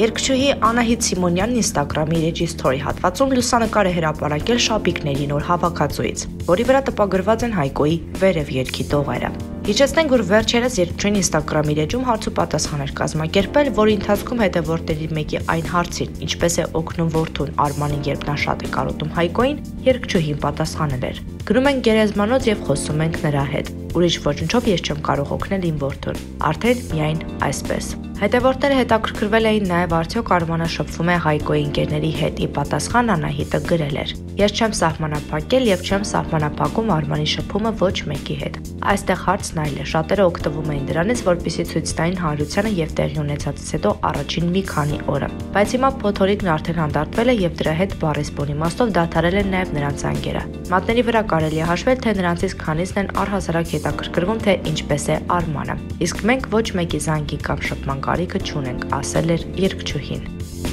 Երկչուհի Անահիտ Սիմոնյանն Instagram-ի իր story հատվածում լուսանկար է հրապարակել շապիկների նոր հավաքածուից, որի վրա տպագրված են Հայկոյի վերև երկի տողերը։ Հիշեցնենք, որ վերջերս երկչույն Instagram-ի էջում հարց ու պատասխան էր կազմակերպել, որի ընթացքում հետևորդների մեկի այն հարցին, ինչպես է օգնում որդուն Արմանին, երբ նա շատ է կարոտում Հայկոին, երկչուհին պատասխանել էր. Գնում ենք գերեզմանոց եւ խոսում ենք նրա հետ։ Ուրիշ ոչնչով ես չեմ կարող օգնել իմ որդուն։ Արդեն միայն այսպես։ Հետևորդները հետաքրքրվել էին նաև արդյոք Արմանը շփվում է Հայկոյի ընկերների հետ։ Ի պատասխան Անահիտը գրել էր. Ես չեմ սահմանափակել եւ չեմ սահմանափակում Արմանի շփումը ոչ մեկի հետ։ Այստեղ հարցն այլ է։ Շատերը օգտվում էին դրանից, որպեսզի ցույց տային հանրությանը եւ տեղի ունեցածից հետո առաջին մի քանի օրը։ Բայց հիմա փոթորիկն արդեն հանդարտվել է եւ դրա հետ բարեսպոնի իմաստով դադարել են նաեւ նրանց անգերը։ Մատների վրա կարելի է հաշվել, թե նրանցից քանիսն են առհասարակ հետաքրքրվում, թե ինչպես է Արմանը։ Իսկ մենք ոչ մեկի զանգի կամ շփման կարիքը չունենք, ասել էր երկչուհին։